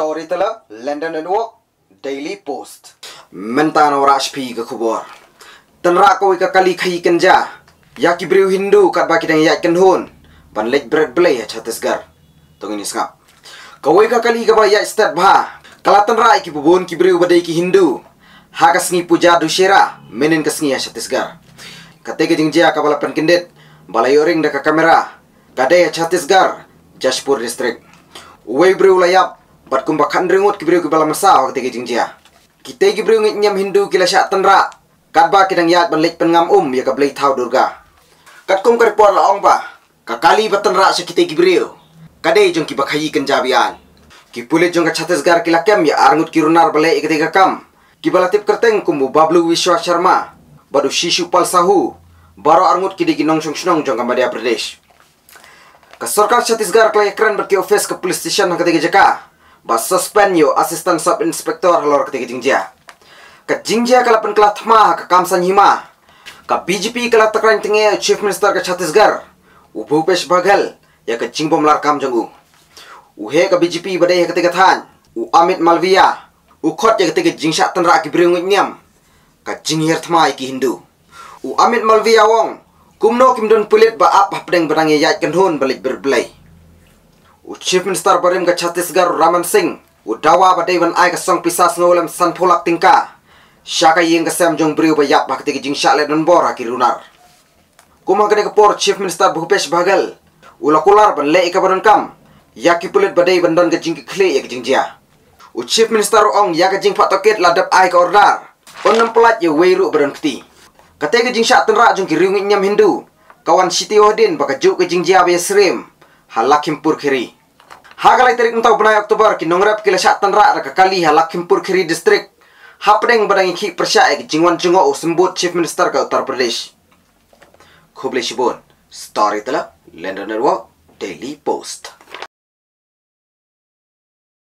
Storyteller, London Network, Daily Post. Mentano rashpi ke kubor. Tenra ko ika kali khai kenja. Ya ki briu Hindu kat baki dang yak ken hun. Ban lek bread blay Chhattisgarh. Tong ini skap. Kawai ka kali ka ba ya stat bha. Kala tenra ki bubun ki briu badai ki Hindu. Ha ka sngi puja dushera menen ka sngi ya. Kate ke jingja ka bala penkindet. Balai oring da ka kamera. Ya Chhattisgarh, Jashpur district. Uwe briu layap bat kumba kan ringut ki briu ki bala masa wa kate jing jia. Kite ki briu ngit nyam hindu kila sya tenra. Kat ba kidang yat ban lek pengam um ya ka blai thau durga. Kat kum kar por la ong ba. Ka kali batan ra sya kite ki briu kade jong ki bakhayi kan jabian ki pule jong ka chhattisgarh ki lakem ya arngut ki runar balai ikate ka kam. Ki bala tip kerteng kumbu bablu wiswa sharma badu shishu pal sahu. Baro arngut ki digi nong shong shnong jong madhya pradesh. Ka sarkar chhattisgarh kla ekran berki office police station jaka ba suspend yo assistant sub inspector halor ketika jingja ka jingja kala pen kala thma ka kamsan hima ka BJP kala takran tinge chief minister ka Chhattisgarh. U Bhupesh Baghel ya ka jingbom lar kam jangu u he ka BJP badai ketika than. U Amit Malviya. U khot ya ketika jingsha tanra ki bring nyam ka jinghir thma ki Hindu. U Amit Malviya wong. Kumno kimdon pulit ba ap hapdeng barang ya kan hun balik berblai. u chief minister barim ka Chhattisgarh Raman Singh. U dawa ba dewan ai ka song pisas ngolem san pholak tingka shaka yeng ka sam jong briu ba yap ba kati jing shale don bora ki runar kuma kene ka por chief minister Bhupesh Baghel u lakular ban le ka baron kam. Ya ki pulit ba dei bandon ka jing khle ya jing jia. U chief minister ong ya ka jing phat toket ladap ai ka ordar pelat ye weiru baron kti kate ka jing sha tenra jong ki riung nyam hindu. Kawan siti odin ba ka juk ka jing jia ba srim. Halakimpur khiri hagalai tarik entau benai oktober ki nongrap kila syatan ra ra kali halakimpur khiri district. Hapdeng badang ki persya ek jingwan jingo o sembut chief minister ka uttar pradesh. Shibun story tala london network daily post